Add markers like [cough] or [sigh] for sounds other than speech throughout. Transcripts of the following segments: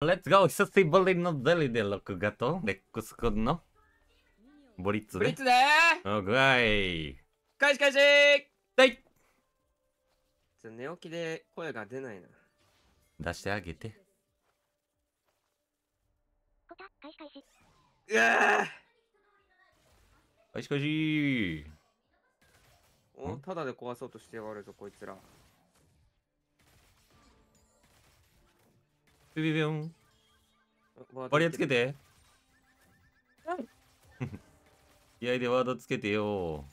レッツゴー久しぶりのゼリーで録画とレックス君の。ボリッツでブリッツでオーライ開始開始。はい。寝起きで声が出ないな。出してあげて。コタ開始開始。うわはいしかしおんただで壊そうとしてやがるぞこいつらビビビンババリアつけて気合でワードつけてよ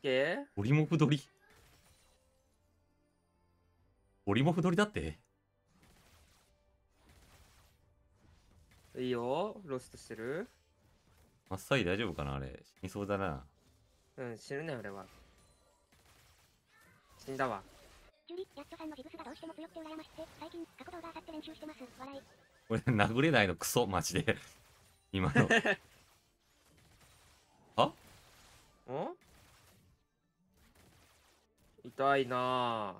けオリモフ取りオリモフ取りだっていいよロストしてるマッサイ大丈夫かなあれ死にそうだなうん死ぬね俺は死んだわジュリヤッチョさんのジグスがどうしても強くて羨ましくて最近角動画あさって練習してます。笑い。これ殴れないのクソ？[laughs] マジで。今の。[laughs] は？ん？痛いなぁ。め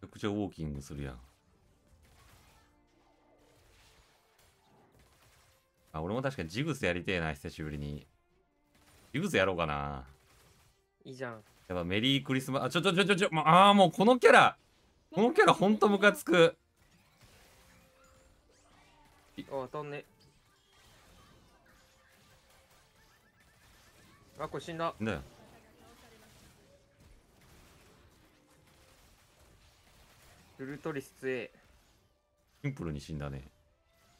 ちゃくちゃウォーキングするやん。あ俺も確かにジグスやりてえな久しぶりに。ジグスやろうかな。いいじゃん。やっぱメリークリスマス。あちょちょちょちょちょ、まああーもうこのキャラこのキャラほんとムカつく。あ当たんねあこれ死んだ。なんだよルルトリス A シンプルに死んだね。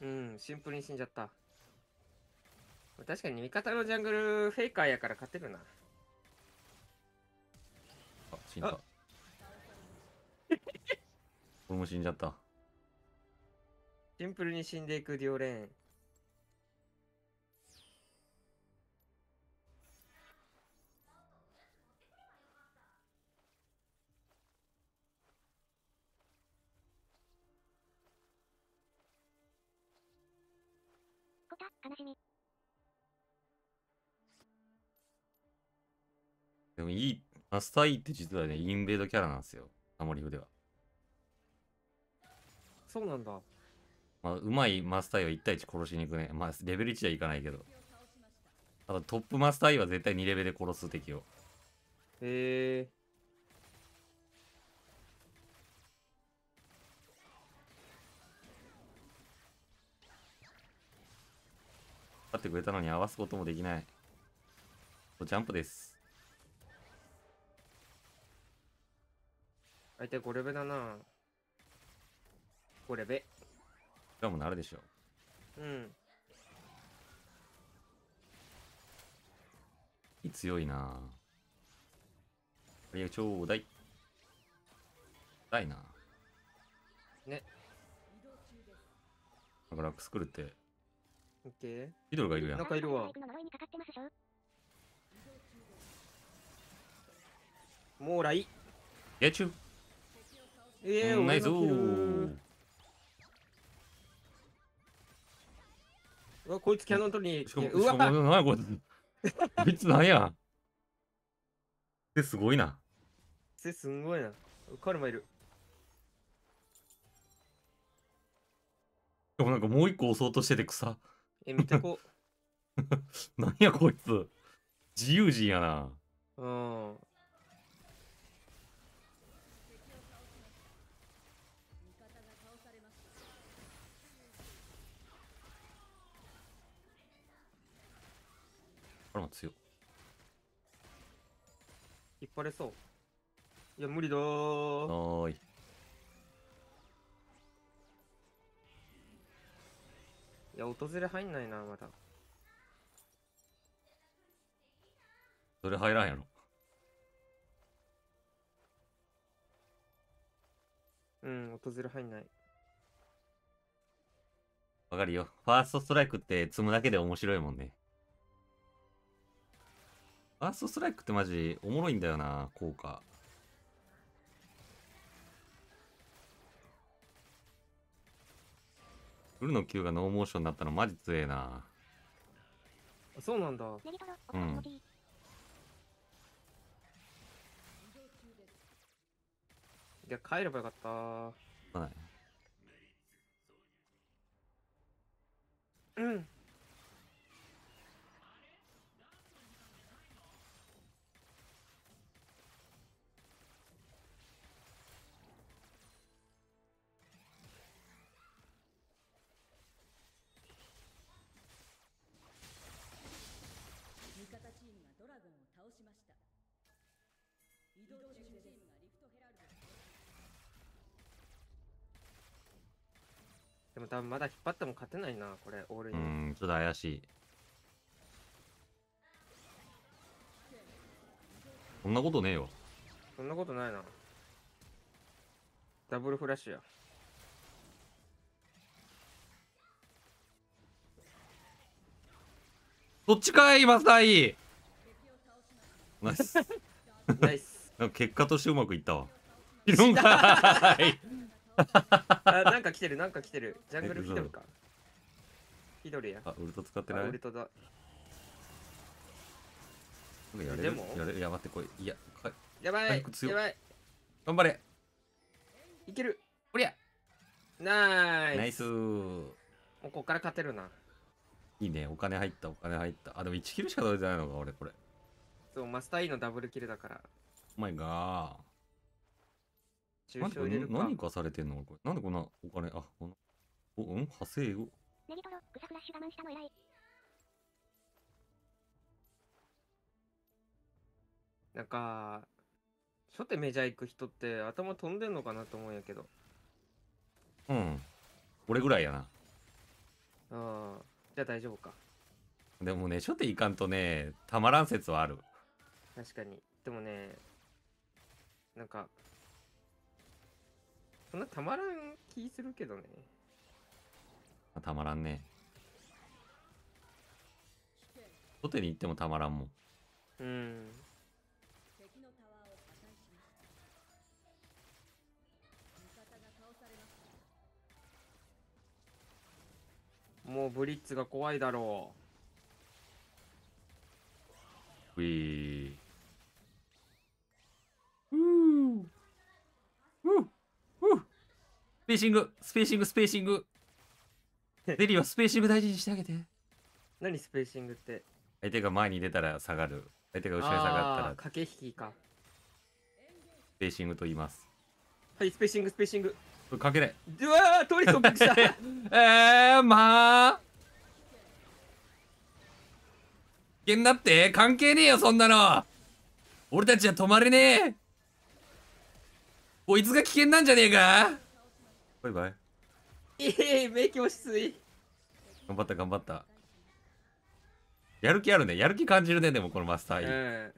うんシンプルに死んじゃった。確かに味方のジャングルフェイカーやから勝てるな。あ死んだ。あ俺も死んじゃった。シンプルに死んでいくディオレーン。コタ悲しみ。でもいいマスターイって実はねインベードキャラなんですよ。タモリフではそうなんだまあ、うまいマスターイは1対1殺しに行くね。まあ、レベル1はいかないけど。ただトップマスターイは絶対2レベルで殺す敵を。へえ勝ってくれたのに合わすこともできない。ジャンプです。相手5レベだな5レベしかもなるでしょ。うん強いなぁ。ありがちょうだい。だいな。ね。なんかラックス来るって、オッケヒドルがいるやんなん。かいるわもうらいゲッチュええー、うんナイこいつキャノン取りにしかも、うわなにこれ。こいつなんや。ですごいな。せすんごいなカルマいるしかもなんかもう一個押そうとしてて草。え見てこなん [laughs] やこいつ。自由人やな。うんあらま強い。引っ張れそういや無理だーはーい。いや訪れ入んないなまだそれ入らんやろ。うん訪れ入んないわかるよ。ファーストストライクって積むだけで面白いもんね。ファーストストライクってマジおもろいんだよな、効果。ブルの Q がノーモーションだったのマジ強えな。そうなんだ。うん。いや、帰ればよかった。はい。うん。でも多分まだ引っ張っても勝てないなこれオールうにんちょっと怪しい。そんなことねえよそんなことないな。ダブルフラッシュや。どっちかいマスターいいナイス。[laughs] ナイス結果としてうまくいったわ。いるんかーいあ [laughs] なんか来てるなんか来てる。ジャングルえフィドルか。フィドルや。あウルト使ってあない？ウルトだ。やれる？でも？やれる？いや待ってこれ。いやかやばいやばい。頑張れ。いける。おりゃ。ナイス。ナイス。もうここから勝てるな。いいね。お金入ったお金入った。あでも1キルしか取れてないのか俺これ。そうマスター E のダブルキルだから。お前が中なんでこれ傷入れるか。何かされてんの？これ。なんでこんなお金あこのおうん派生語ネギトロ、グサフラッシュ我慢したの偉い。なんか初手メジャー行く人って頭飛んでんのかなと思うんやけど。うん。俺ぐらいやな。ああ。じゃあ大丈夫か。でもね初手いかんとねたまらん説はある。確かに。でもねなんかそんなたまらん気するけどね。たまらんね。初手に行ってもたまらんもん。うん。もうブリッツが怖いだろう。ぃーうーうーうースペーシングスペーシングスペーシング。ゼリはスペーシング大事にしてあげて。う何スペーシングって？相手が前に出たら下がる。相手が後ろに下がったら。駆け引きか。スペーシングと言います。はいスペーシングスペーシング。かけないうわー通りそうびっくりしたえー、まあ。危険だって関係ねえよそんなの。俺たちは止まれねえ。こいつが危険なんじゃねえかバイバイ。ええ名教失意頑張った頑張った。やる気あるね。やる気感じるねでもこのマスターう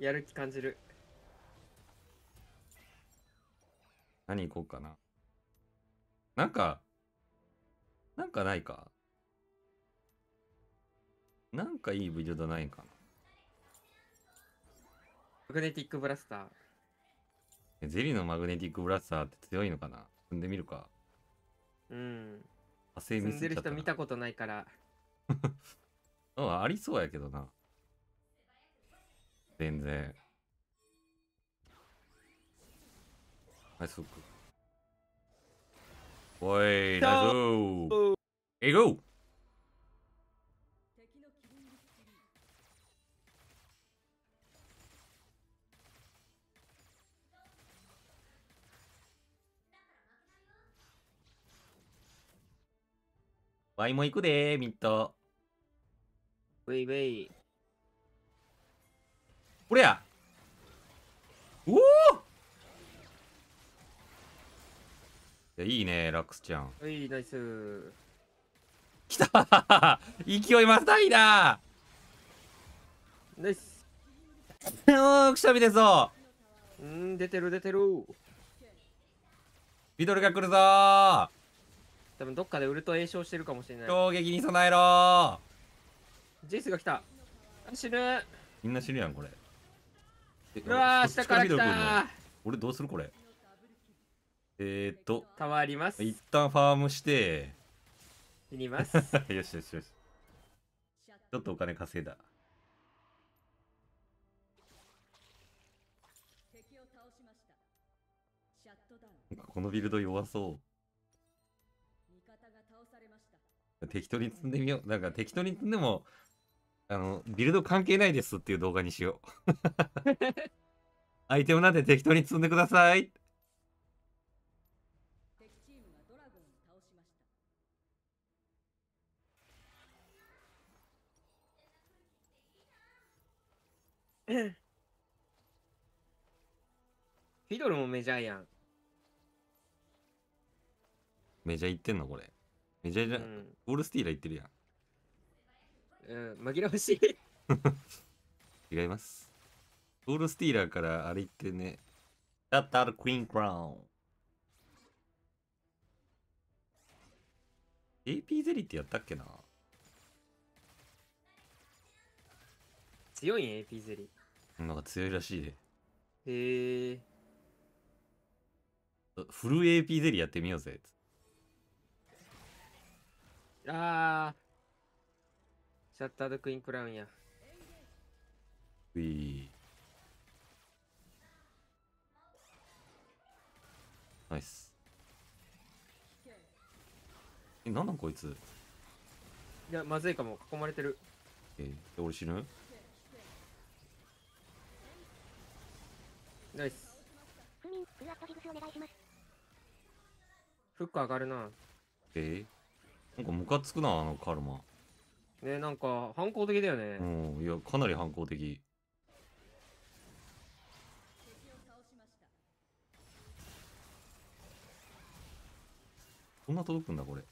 ん。やる気感じる。何行こうかな。なんかなんかないか。なんかいいビルドないんかな。マグネティックブラスター。えゼリーのマグネティックブラスターって強いのかな。踏んでみるか。うん。派生住んでる人見たこことないから。と [laughs] あありそうやけどな。全然。ナイスフック。おいナイスおえいゴーワイも行くでミッドウェイウェイ。これや。おおいやいいねラックスちゃん。ウェイナイス。きた。[laughs] 勢いまたいな。ナイス。おーくしゃみでぞう。ん出てる出てる。ミドルが来るぞー多分どっかでウルト栄唱してるかもしれない。衝撃に備えろ。ジェイスが来た。あ死ぬ。みんな死ぬやんこれ。えうわ下から来た俺どうするこれ？えー、っと。タワーあります。一旦ファームして。死にます。[laughs] よしよしよし。ちょっとお金稼いだ。敵を倒しました。シャットダウン。なんかこのビルド弱そう適当に積んでみよう。なんか適当に積んでも、あの、ビルド関係ないですっていう動画にしよう。[laughs] アイテムなんて適当に積んでください。フィドルもメジャーやん。メジャー行ってんのこれ。メジャーじゃ、うん。ゴールスティーラー行ってるやうん、紛らわしい。ん。違います。ゴールスティーラーからあれ行ってね。だったらクイーンクラウン。AP ゼリーってやったっけな？強いん AP ゼリなんか強いらしいで。ー。へえ。フル AP ゼリーやってみようぜ。あー。シャッタードクイーンクラウンや。ういナイス。え、なんなんこいつ？いや、まずいかも。囲まれてる。えー、で俺死ぬ？ナイス。フミン、フルアットギブスお願いします。フック上がるな。え？ー、なんかムカつくな、あのカルマ。ねなんか、反抗的だよね。うん、いや、かなり反抗的。敵を倒しましたこんな届くんだ、これ。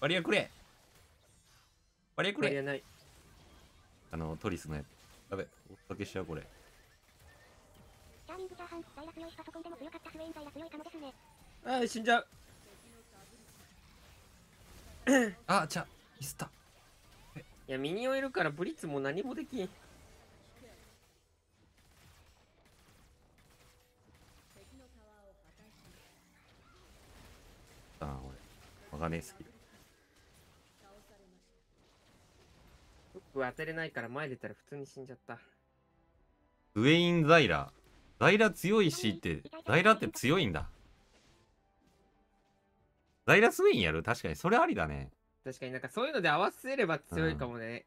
バリアくれバリアくれいやない。あの、トリスのやつ。やべ、おっかけしちゃう、これ。チャーミングチャーハン、ザイラ強いしパソコンでも強かったスウェインザイラ強いかもですね。あー、死んじゃう。[clears throat] あ、じゃあ、ミスった。いや、ミニオンいるからブリッツも何もできん。あ、俺。わかんねえスキル。倒されましたフック当てれないから前出たら普通に死んじゃった。ウェイン・ザイラ。ザイラ強いしって、ザイラって強いんだ。ザイラスウェインやる？確かに、それありだね。確かになんかそういうので合わせれば強いかもね。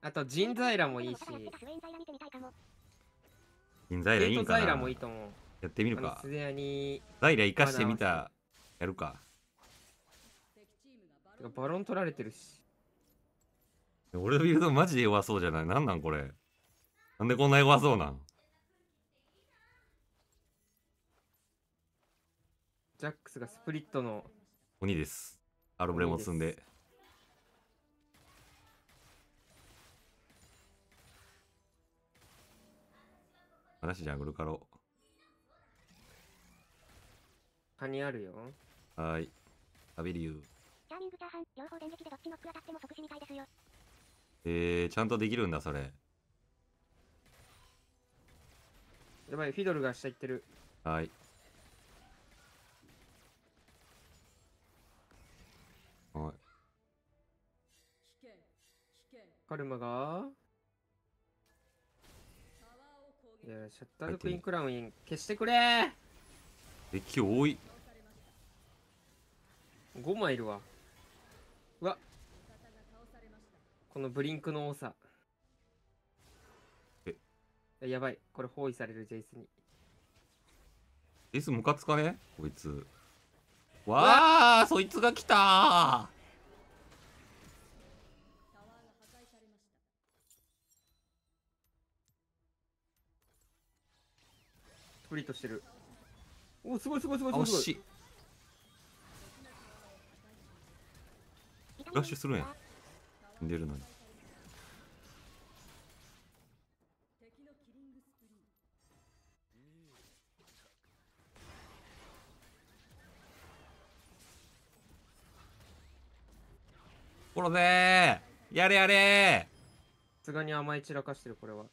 あと、ジンザイラもいいし、スウェインザイラいいかなトザイラもいいと思う。やってみるかに、ザイラ生かしてみた、やるか。てロンかバロン取られてるし。俺のビルドマジで弱そうじゃない？なんなんこれ？なんでこんな弱そうなん？ジャックスがスプリットの、鬼です。アルブレも積んで。話ジャングルカロカニあるよ。はーい。食べるよ。チャーミングチャーハン、両方電撃でどっちノック当たっても即死みたいですよ。えー、ちゃんとできるんだ、それ。やばい、フィドルが下行ってる。はーい。はい。危険危険カルマが、いや、シャッタードクイーンクラウン消してくれーデッキ多い。倒されました !5 枚いるわ。うわ、このブリンクの多さ。えややばい、これ包囲されるジェイスに。エースムカつかね？こいつ。わあそいつが来たスプリットしてる。お、すごいすごいすごいすあ、ごいすごい。惜しい。ラッシュするんや。出るのに。やれやれ。さすがに甘い散らかしてる、これは。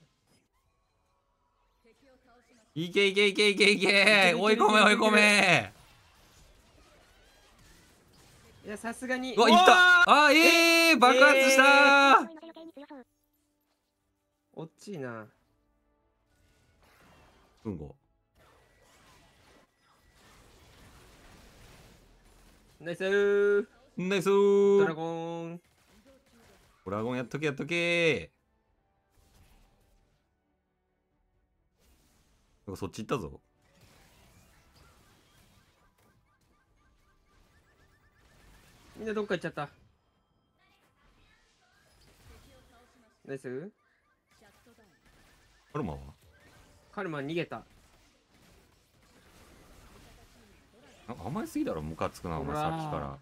いけいけいけいけいいけ追い込め追い込め。いや、さすがに。うわ、いった。あ、えー、爆発した。ー、っちいな。うんご。ナイスーナイスドラーゴン。ドラゴンやっとけやっとけなんかそっち行ったぞ。みんなどっか行っちゃった。ナイスカルマは？カルマ逃げた。なんか甘いすぎだろ、ムカつくな、お前さっきから。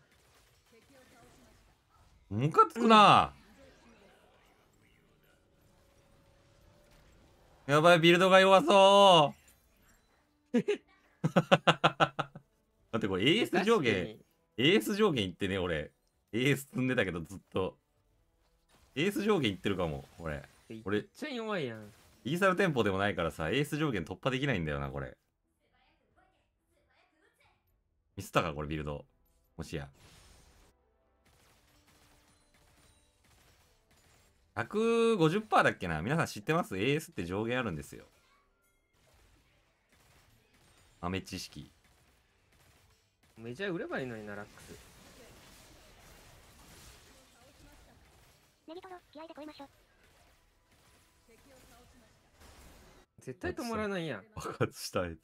ムカつくな、やばい、ビルドが弱そう [laughs] だってこれ AS 上限、AS 上限いってね、俺。AS 積んでたけど、ずっと。AS 上限いってるかも、俺。俺めっちゃ弱いやん。イーサルテンポでもないからさ、AS 上限突破できないんだよな、これ。ミスったか、これ、ビルド。もしや。150%だっけな皆さん知ってます ?AS って上限あるんですよ。豆知識。メジャー売ればいいのにな、ラックス。絶対止まらないやん。爆発したやつ。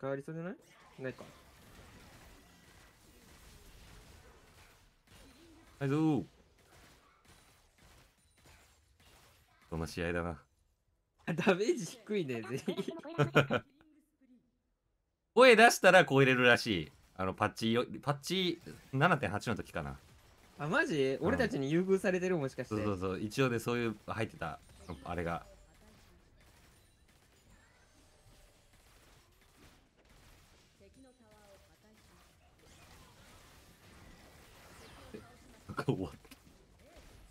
変わりそうじゃない？ないか。はいぞー。その試合だな。ダメージ低いね、全員。声出したら超えれるらしい。あの、パッチよ、パッチ7.8の時かな。あ、マジ？俺たちに優遇されてるもしかして。そうそうそう。一応でそういう、入ってた。あれが。終わっ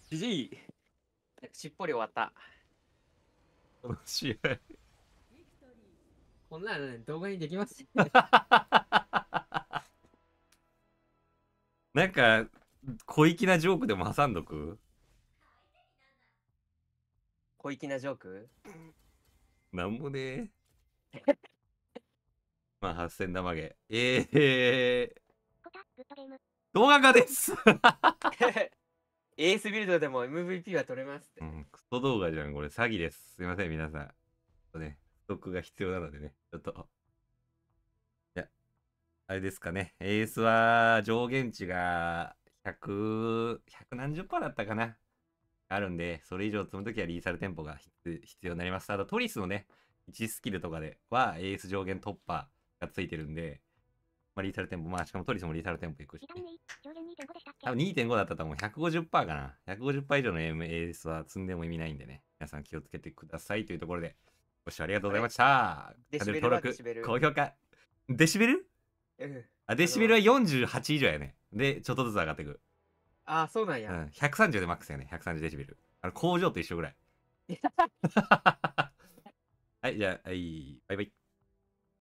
じじいしっぽり終わった。た。この試合。こんなのね、動画にできます。[laughs] なんか、小粋なジョークでも挟んどく？小粋なジョーク？なんもねえ。[laughs] まあ、8000玉毛。ええー。動画化です [laughs] エースビルドでも MVP は取れますって。うん、クソ動画じゃん。これ詐欺です。すいません、皆さん。ちょっとね、ストックが必要なのでね。ちょっと。いや、あれですかね。エースは上限値が100、100何十パーだったかな。あるんで、それ以上積むときはリーサルテンポが必要になります。あとトリスのね、1スキルとかではエース上限突破がついてるんで、あ、リーサルテンポ、まあしかもトリスもリーサルテンポいくし、ビタミン E、上限2.5でしたっけ？多分2.5だったと思う。150%かな。150%以上の MS は積んでも意味ないんでね。皆さん気をつけてくださいというところで、ご視聴ありがとうございました。チャンネル登録高評価。デシベル？うんあ、デシベルは48以上やね。で、ちょっとずつ上がっていく。あ、そうなんや。うん。130でマックスやね。130デシベル。あの工場と一緒ぐらい。[laughs] はい、じゃあ、はい、バイバイ。